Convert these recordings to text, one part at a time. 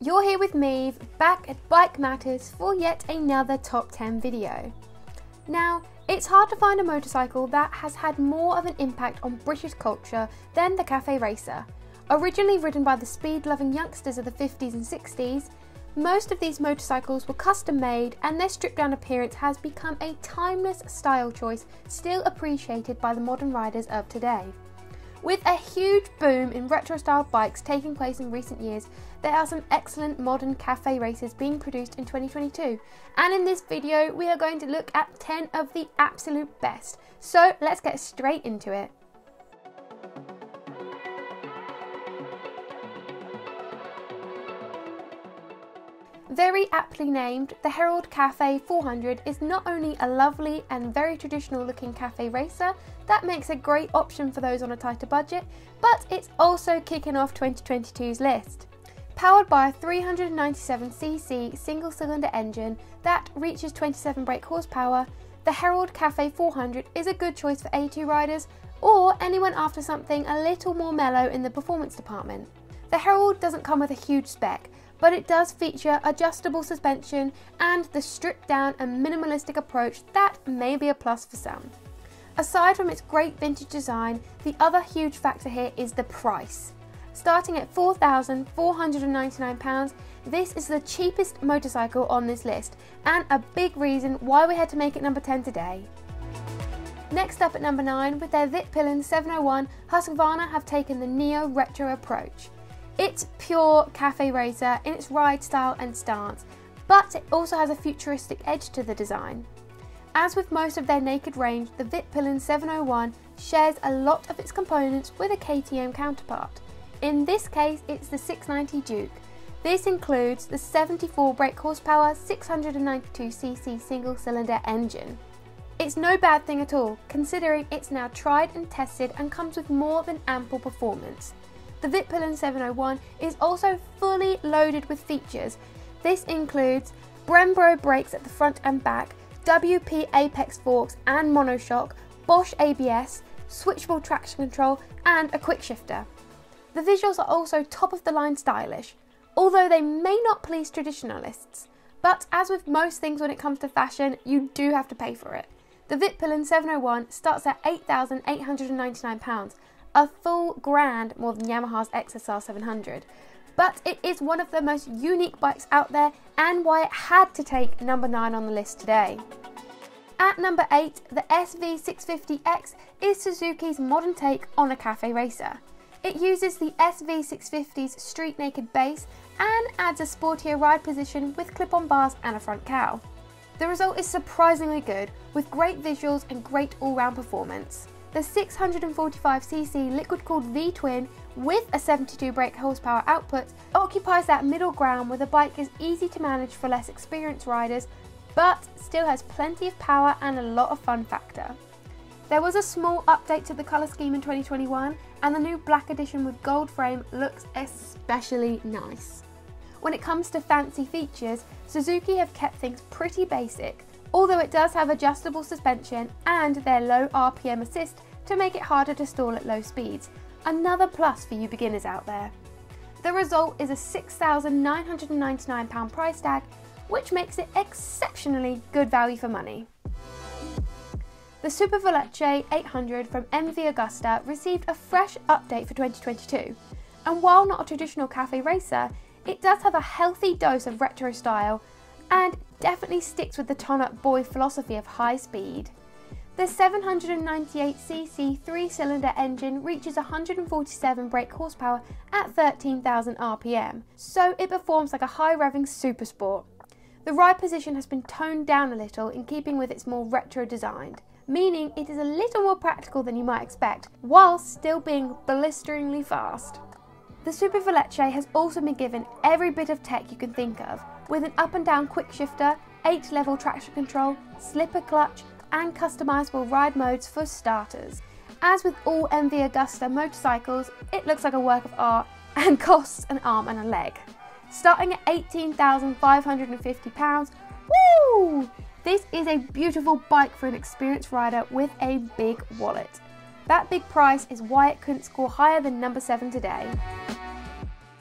You're here with Maeve, back at Bike Matters for yet another top 10 video. Now, it's hard to find a motorcycle that has had more of an impact on British culture than the Cafe Racer. Originally ridden by the speed-loving youngsters of the 50s and 60s, most of these motorcycles were custom made and their stripped down appearance has become a timeless style choice still appreciated by the modern riders of today. With a huge boom in retro style bikes taking place in recent years, there are some excellent modern cafe races being produced in 2022. And in this video, we are going to look at 10 of the absolute best. So let's get straight into it. Very aptly named, the Herald Cafe 400 is not only a lovely and very traditional looking cafe racer that makes a great option for those on a tighter budget, but it's also kicking off 2022's list. Powered by a 397cc single cylinder engine that reaches 27 brake horsepower, the Herald Cafe 400 is a good choice for A2 riders or anyone after something a little more mellow in the performance department. The Herald doesn't come with a huge spec, but it does feature adjustable suspension and the stripped down and minimalistic approach that may be a plus for some. Aside from its great vintage design, the other huge factor here is the price. Starting at £4,499, this is the cheapest motorcycle on this list and a big reason why we had to make it number 10 today. Next up at number 9, with their Vitpilen 701, Husqvarna have taken the Neo Retro approach. It's pure cafe racer in its ride style and stance, but it also has a futuristic edge to the design. As with most of their naked range, the Vitpilen 701 shares a lot of its components with a KTM counterpart. In this case, it's the 690 Duke. This includes the 74 brake horsepower 692cc single cylinder engine. It's no bad thing at all, considering it's now tried and tested and comes with more than ample performance. The Vitpilen 701 is also fully loaded with features. This includes Brembo brakes at the front and back, WP Apex forks and monoshock, Bosch ABS, switchable traction control and a quick shifter. The visuals are also top of the line stylish, although they may not please traditionalists. But as with most things when it comes to fashion, you do have to pay for it. The Vitpilen 701 starts at £8,899 a full grand more than Yamaha's XSR 700. But it is one of the most unique bikes out there and why it had to take number 9 on the list today. At number 8, the SV650X is Suzuki's modern take on a cafe racer. It uses the SV650's street naked base and adds a sportier ride position with clip-on bars and a front cowl. The result is surprisingly good, with great visuals and great all-round performance. The 645cc liquid-cooled V-twin with a 72 brake horsepower output occupies that middle ground where the bike is easy to manage for less experienced riders but still has plenty of power and a lot of fun factor. There was a small update to the colour scheme in 2021 and the new black edition with gold frame looks especially nice. When it comes to fancy features, Suzuki have kept things pretty basic although it does have adjustable suspension and their low RPM assist to make it harder to stall at low speeds. Another plus for you beginners out there. The result is a £6,999 price tag, which makes it exceptionally good value for money. The Super Veloce 800 from MV Agusta received a fresh update for 2022, and while not a traditional cafe racer, it does have a healthy dose of retro style and definitely sticks with the Ton Up Boy philosophy of high speed. The 798cc three-cylinder engine reaches 147 brake horsepower at 13,000 RPM, so it performs like a high-revving supersport. The ride position has been toned down a little in keeping with its more retro design, meaning it is a little more practical than you might expect, while still being blisteringly fast. The Super Veloce has also been given every bit of tech you can think of, with an up and down quick shifter, 8 level traction control, slipper clutch, and customizable ride modes for starters. As with all MV Agusta motorcycles, it looks like a work of art and costs an arm and a leg. Starting at £18,550, woo! This is a beautiful bike for an experienced rider with a big wallet. That big price is why it couldn't score higher than number 7 today.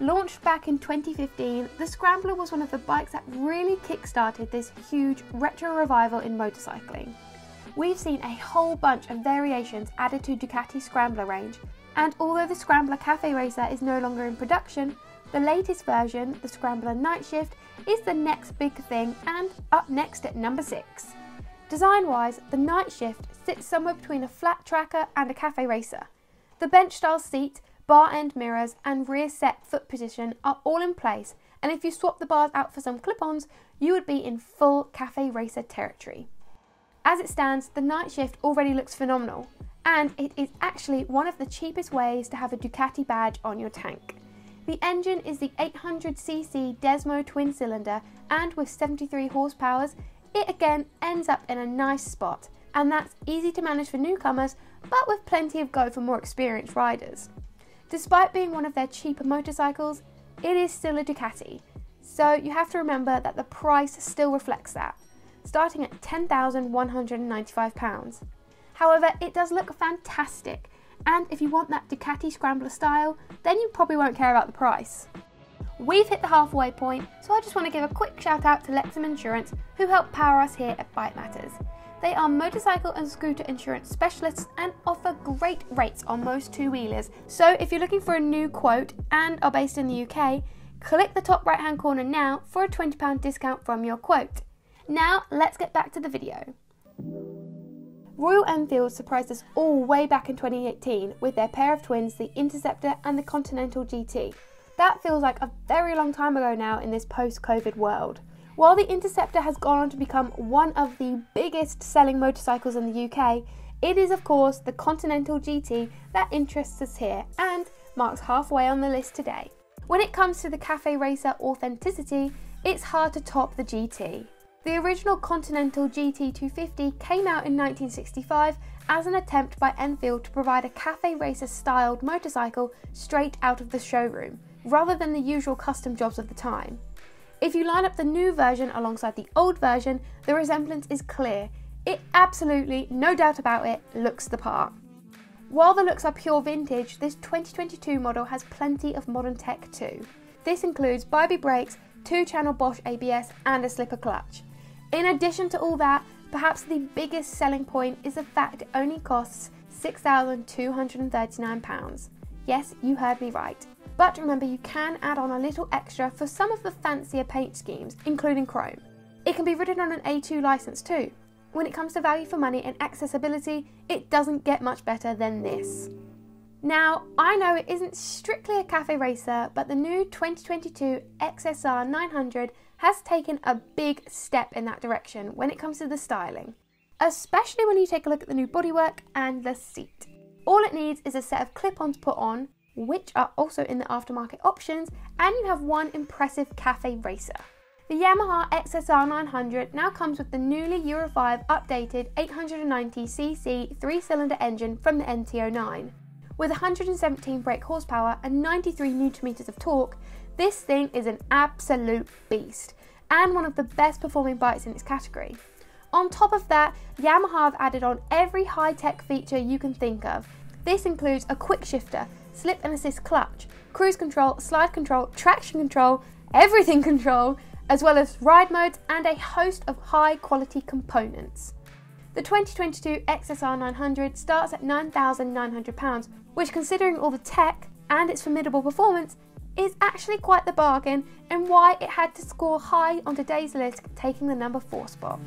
Launched back in 2015, the Scrambler was one of the bikes that really kick-started this huge retro revival in motorcycling. We've seen a whole bunch of variations added to Ducati's Scrambler range, and although the Scrambler Cafe Racer is no longer in production, the latest version, the Scrambler Night Shift, is the next big thing and up next at number 6. Design wise, the Night Shift sits somewhere between a flat tracker and a cafe racer. The bench style seat, bar end mirrors, and rear set foot position are all in place, and if you swap the bars out for some clip ons, you would be in full cafe racer territory. As it stands, the Night Shift already looks phenomenal, and it is actually one of the cheapest ways to have a Ducati badge on your tank. The engine is the 800cc Desmo twin cylinder, and with 73 horsepower, it again ends up in a nice spot, and that's easy to manage for newcomers, but with plenty of go for more experienced riders. Despite being one of their cheaper motorcycles, it is still a Ducati, so you have to remember that the price still reflects that, starting at £10,195. However, it does look fantastic, and if you want that Ducati Scrambler style, then you probably won't care about the price. We've hit the halfway point, so I just want to give a quick shout out to Lexham Insurance who help power us here at Bike Matters. They are motorcycle and scooter insurance specialists and offer great rates on most two wheelers. So if you're looking for a new quote and are based in the UK, click the top right hand corner now for a £20 discount from your quote. Now let's get back to the video. Royal Enfield surprised us all way back in 2018 with their pair of twins, the Interceptor and the Continental GT. That feels like a very long time ago now in this post COVID world. While the Interceptor has gone on to become one of the biggest selling motorcycles in the UK, it is, of course, the Continental GT that interests us here and marks halfway on the list today. When it comes to the Cafe Racer authenticity, it's hard to top the GT. The original Continental GT250 came out in 1965 as an attempt by Enfield to provide a cafe racer styled motorcycle straight out of the showroom, rather than the usual custom jobs of the time. If you line up the new version alongside the old version, the resemblance is clear. It absolutely, no doubt about it, looks the part. While the looks are pure vintage, this 2022 model has plenty of modern tech too. This includes ByBre brakes, two channel Bosch ABS, and a slipper clutch. In addition to all that, perhaps the biggest selling point is the fact it only costs £6,239. Yes, you heard me right. But remember, you can add on a little extra for some of the fancier paint schemes, including chrome. It can be ridden on an A2 license too. When it comes to value for money and accessibility, it doesn't get much better than this. Now, I know it isn't strictly a cafe racer, but the new 2022 XSR 900 has taken a big step in that direction when it comes to the styling, especially when you take a look at the new bodywork and the seat. All it needs is a set of clip-ons put on, which are also in the aftermarket options, and you have one impressive cafe racer. The Yamaha XSR 900 now comes with the newly Euro 5 updated 890cc three-cylinder engine from the MT-09. With 117 brake horsepower and 93 Nm of torque, this thing is an absolute beast and one of the best performing bikes in its category. On top of that, Yamaha have added on every high-tech feature you can think of. This includes a quick shifter, slip and assist clutch, cruise control, slide control, traction control, everything control, as well as ride modes and a host of high quality components. The 2022 XSR 900 starts at £9,900, which, considering all the tech and its formidable performance, is actually quite the bargain and why it had to score high on today's list, taking the number 4 spot.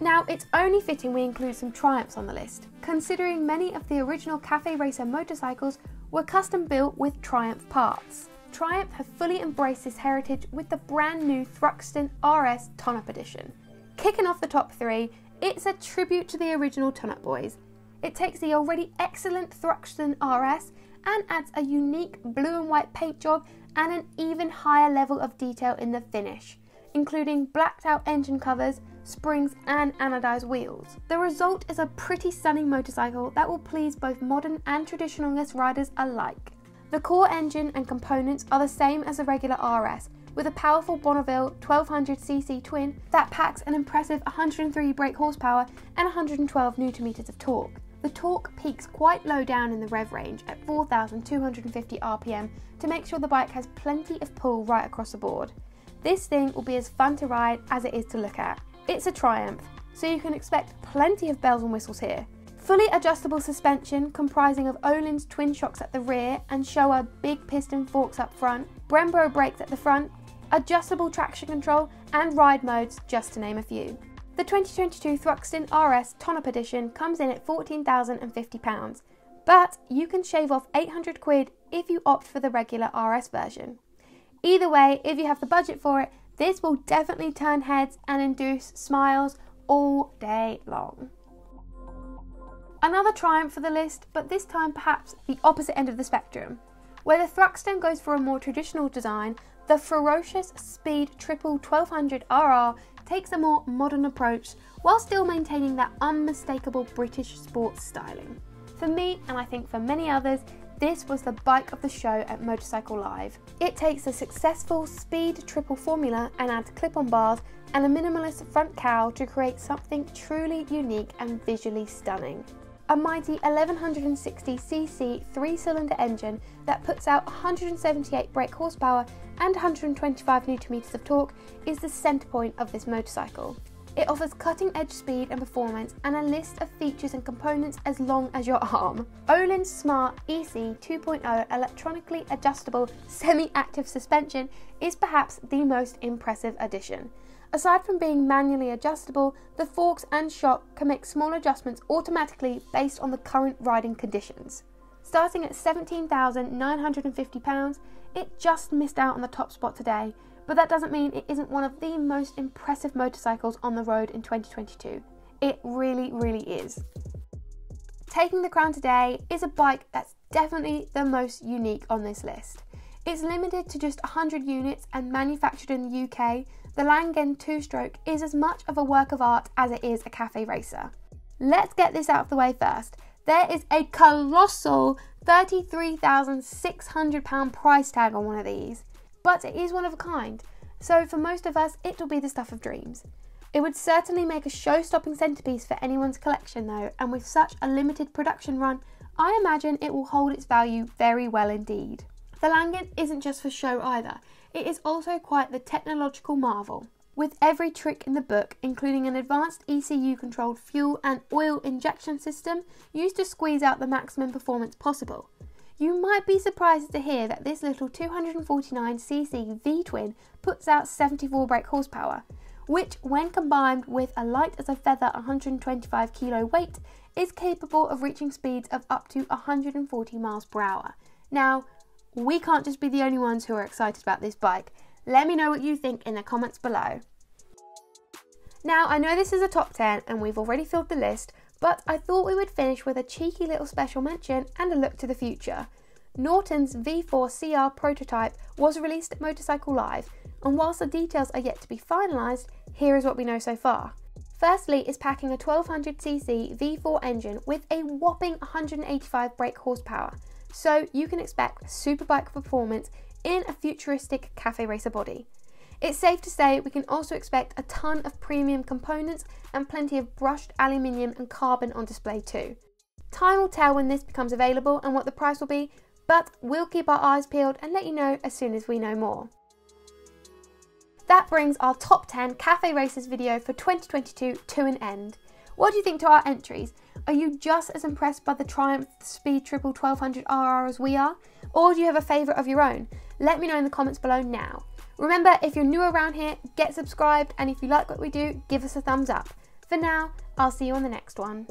Now, it's only fitting we include some Triumphs on the list, considering many of the original Cafe Racer motorcycles were custom built with Triumph parts. Triumph have fully embraced this heritage with the brand new Thruxton RS Ton-Up Edition. Kicking off the top three it's a tribute to the original Ton-Up Boys. It takes the already excellent Thruxton RS and adds a unique blue and white paint job and an even higher level of detail in the finish, including blacked out engine covers, springs and anodized wheels. The result is a pretty stunning motorcycle that will please both modern and traditionalist riders alike. The core engine and components are the same as the regular RS, with a powerful Bonneville 1200cc twin that packs an impressive 103 brake horsepower and 112 Nm of torque. The torque peaks quite low down in the rev range at 4,250 RPM to make sure the bike has plenty of pull right across the board. This thing will be as fun to ride as it is to look at. It's a Triumph, so you can expect plenty of bells and whistles here. Fully adjustable suspension comprising of Öhlins twin shocks at the rear and Showa big piston forks up front, Brembo brakes at the front, adjustable traction control and ride modes just to name a few. The 2022 Thruxton RS Ton-Up Edition comes in at £14,050, but you can shave off 800 quid if you opt for the regular RS version. Either way, if you have the budget for it, this will definitely turn heads and induce smiles all day long. Another triumph for the list, but this time perhaps the opposite end of the spectrum. Where the Thruxton goes for a more traditional design, the ferocious Speed Triple 1200 RR takes a more modern approach while still maintaining that unmistakable British sports styling. For me, and I think for many others, this was the bike of the show at Motorcycle Live. It takes a successful speed triple formula and adds clip on bars and a minimalist front cowl to create something truly unique and visually stunning a mighty 1160cc three cylinder engine that puts out 178 brake horsepower and 125 newton meters of torque is the centre point of this motorcycle. It offers cutting edge speed and performance and a list of features and components as long as your arm. Öhlins Smart EC 2.0 electronically adjustable semi active suspension is perhaps the most impressive addition. Aside from being manually adjustable, the forks and shock can make small adjustments automatically based on the current riding conditions. Starting at £17,950, it just missed out on the top spot today, but that doesn't mean it isn't one of the most impressive motorcycles on the road in 2022. It really, really is. Taking the crown today is a bike that's definitely the most unique on this list. It's limited to just 100 units and manufactured in the UK, the Langen two stroke is as much of a work of art as it is a cafe racer. Let's get this out of the way first. There is a colossal £33,600 price tag on one of these, but it is one of a kind, so for most of us, it will be the stuff of dreams. It would certainly make a show stopping centrepiece for anyone's collection, though, and with such a limited production run, I imagine it will hold its value very well indeed. The Langen isn't just for show either, it is also quite the technological marvel. With every trick in the book, including an advanced ECU controlled fuel and oil injection system used to squeeze out the maximum performance possible. You might be surprised to hear that this little 249cc V twin puts out 74 brake horsepower, which, when combined with a light as a feather 125 kilo weight, is capable of reaching speeds of up to 140 miles per hour. Now, we can't just be the only ones who are excited about this bike. Let me know what you think in the comments below. Now, I know this is a top 10 and we've already filled the list, but I thought we would finish with a cheeky little special mention and a look to the future. Norton's V4 CR prototype was released at Motorcycle Live, and whilst the details are yet to be finalised, here is what we know so far. Firstly, is packing a 1200cc V4 engine with a whopping 185 brake horsepower, so you can expect superbike performance in a futuristic cafe racer body. It's safe to say we can also expect a ton of premium components and plenty of brushed aluminium and carbon on display too. Time will tell when this becomes available and what the price will be, but we'll keep our eyes peeled and let you know as soon as we know more. That brings our top 10 Cafe Racers video for 2022 to an end. What do you think to our entries? Are you just as impressed by the Triumph Speed Triple 1200 RR as we are? Or do you have a favourite of your own? Let me know in the comments below now. Remember, if you're new around here, get subscribed, and if you like what we do, give us a thumbs up. For now, I'll see you on the next one.